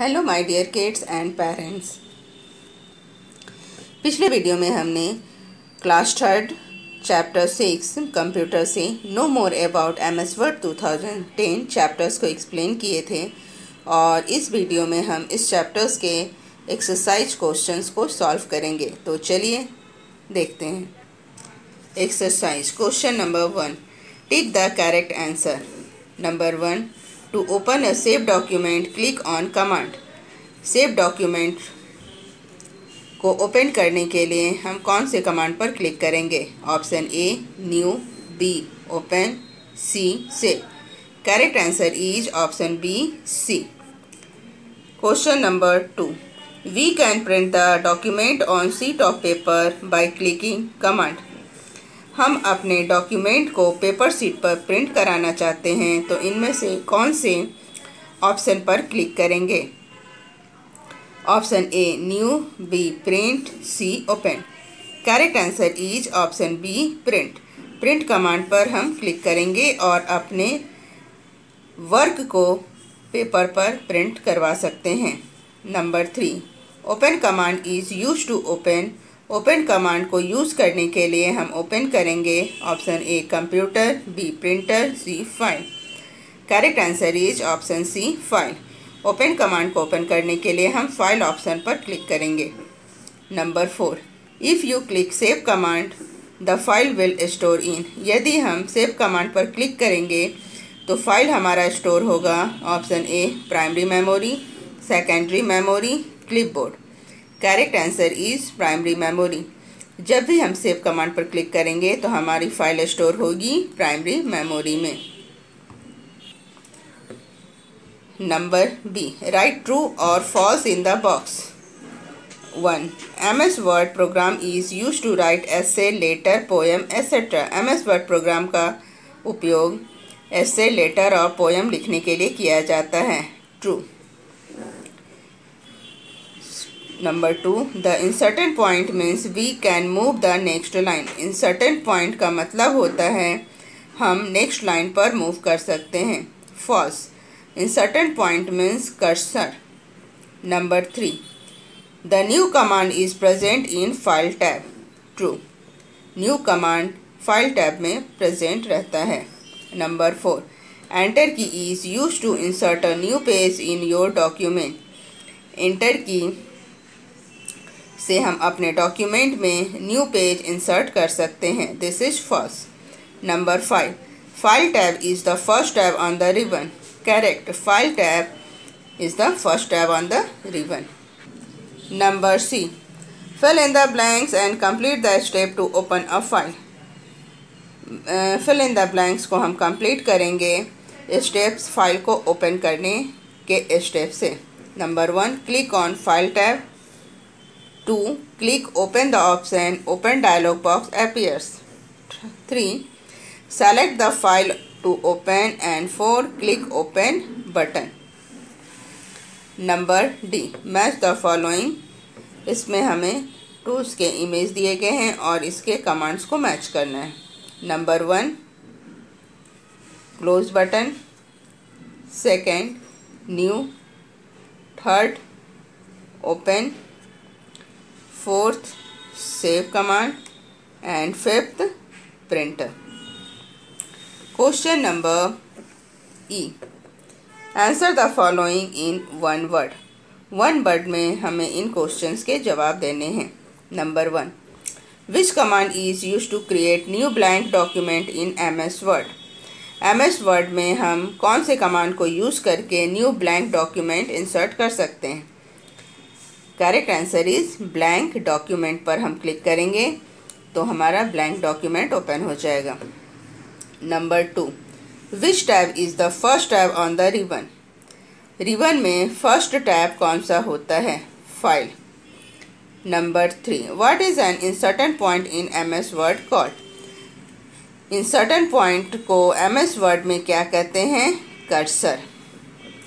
Hello my dear kids and parents पिछले video में हमने class third chapter six computer से know more about M S Word two thousand ten chapters को explain किए थे और इस वीडियो में हम इस चैप्टर्स के एक्सरसाइज क्वेश्चंस को सॉल्व करेंगे। तो चलिए देखते हैं। Exercise question number one tick the correct answer number one To open a saved document, click on command. Save document को ओपन करने के लिए हम कौन से कमांड पर क्लिक करेंगे? Option A new B open C save correct answer is option B C question number two we can print the document on sheet of paper by clicking command हम अपने डॉक्यूमेंट को paper sheet पर print कराना चाहते हैं तो इनमें से कौन से ऑप्शन पर क्लिक करेंगे? Option A new B print C open correct answer is option B print print command पर हम क्लिक करेंगे और अपने वर्क को पेपर पर प्रिंट करवा सकते हैं. Number three open command is use to open open command को यूज़ करने के लिए हम ओपन करेंगे option A computer, B printer, C file. Correct answer is option C file. Open command को ओपन करने के लिए हम फ़ाइल ऑप्शन पर क्लिक करेंगे। Number four. If you click save command, the file will store in. यदि हम save command पर क्लिक करेंगे तो फ़ाइल हमारा स्टोर होगा। Option A, primary memory, secondary memory, clipboard. Correct answer is primary memory जब भी हम सेव कमांड पर क्लिक करेंगे तो हमारी फ़ाइल स्टोर होगी प्राइमरी मेमोरी में। नंबर बी राइट ट्रू और false in the box one M S Word program is use to write essay letter poem etcetera M S Word program का उपयोग एसे letter और poem लिखने के लिए किया जाता है। True number two the insertion point means we can move the next line insertion point का मतलब होता है, हम नेक्स्ट लाइन पर मूव कर सकते हैं। False insertion point means cursor number three the new command is present in file tab true new command file tab में प्रेजेंट रहता है। Number four enter key is use to insert a new page in your document enter key से हम अपने document में new page insert कर सकते हैं. This is first number five file tab is the first tab on the ribbon correct file tab is the first tab on the ribbon number C fill in the blanks and complete the step to open a file fill in the blanks को हम complete करेंगे steps file को open करने के step से. Number one click on file tab 2. Click open the option open dialog box appears. 3. Select the file to open and 4. Click open button. Number D match the following इसमें हमें tools के image दिए गए हैं और इसके commands को match करना है number one close button second new third open fourth save command and fifth printer question number e. Answer the following in one word one word में हमें इन क्वेश्चंस के जवाब देने हैं। Number one which command is use to create new blank document in M S Word M S Word में हम कौन से कमांड को यूज़ करके न्यू ब्लैंक डॉक्यूमेंट इंसर्ट कर सकते हैं? Correct answer is blank document पर हम क्लिक करेंगे तो हमारा ब्लैंक डॉक्यूमेंट ओपन हो जाएगा। Number two which tab is the first tab on the ribbon ribbon में फ़र्स्ट टैब कौन सा होता है? File number three what is an insertion point in M S Word called insertion point को M S Word में क्या कहते हैं? Cursor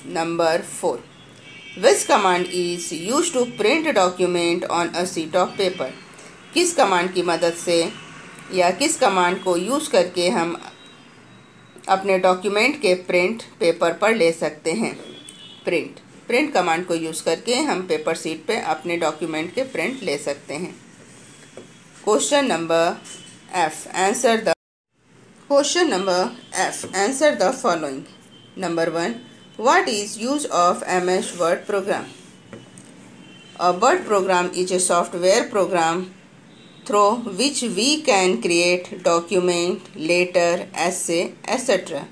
number four which command is use to print document on a sheet of paper किस command की मदद से या किस कमांड को यूज़ करके हम अपने डॉक्यूमेंट के प्रिंट पेपर पर ले सकते हैं? प्रिंट प्रिंट कमांड को यूज़ करके हम पेपर सीट पे अपने डॉक्यूमेंट के प्रिंट ले सकते हैं। Question number F answer the question number F answer the following number one is use of M S Word program a word program is a software program through which we can create document, letter, essay, etc.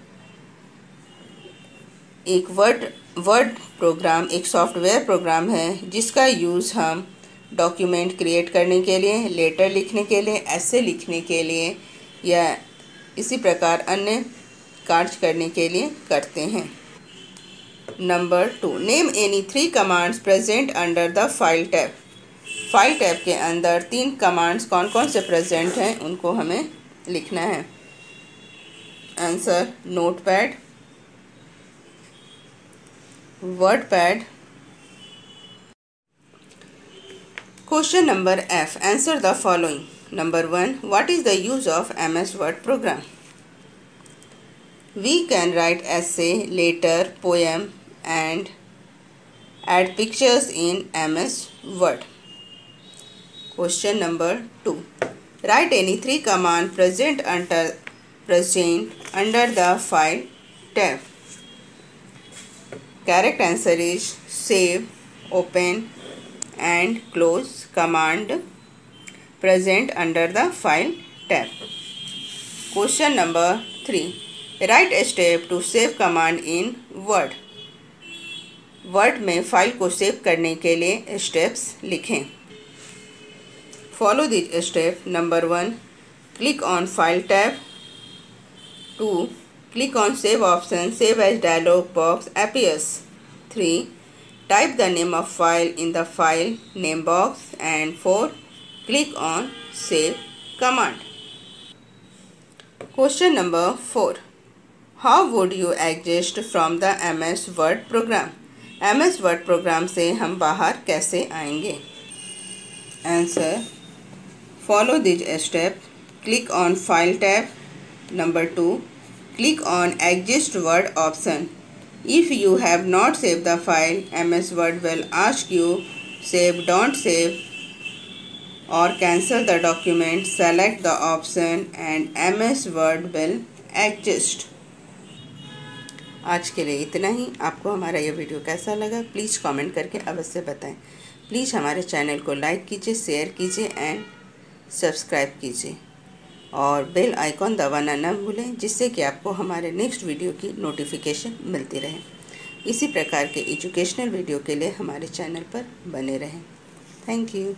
एक word word program एक software program है जिसका use हम document create करने के लिए letter लिखने के लिए ऐसे लिखने के लिए या इसी प्रकार अन्य कार्य करने के लिए करते हैं number two. Name any three commands present under the file tab file tab के अंदर तीन कमांड्स कौन कौन से प्रेजेंट हैं, उनको हमें लिखना है। Answer Notepad WordPad question number F answer the following number one what is the use of M S Word program we can write essay letter poem and add pictures in MS Word. Question number 2. Write any three command present under present under the file tab. Correct answer is save, open and close command present under the file tab. Question number 3. Write a step to save command in Word. Word में file को save करने के लिए steps लिखें। Follow this step number one click on file tab two click on save option save as dialog box appears three type the name of file in the file name box and four click on save command question number four how would you exist from the M S Word program M S Word program से हम बाहर कैसे आएँगे? Answer follow these step click on file tab number two click on exist Word option if you have not save the file M S Word will ask you save don't save और cancel the document select the option and M S Word will exist आज के लिए इतना ही। आपको हमारा ये video कैसा लगा प्लीज़ कमेंट करके अवश्य बताएँ। प्लीज़ हमारे चैनल को लाइक कीजिए शेयर कीजिए एंड सब्सक्राइब कीजिए। और बेल आइकॉन दबाना न भूलें, जिससे कि आपको हमारे नेक्स्ट वीडियो की नोटिफिकेशन मिलती रहे। इसी प्रकार के एजुकेशनल वीडियो के लिए हमारे चैनल पर बने रहें। Thank you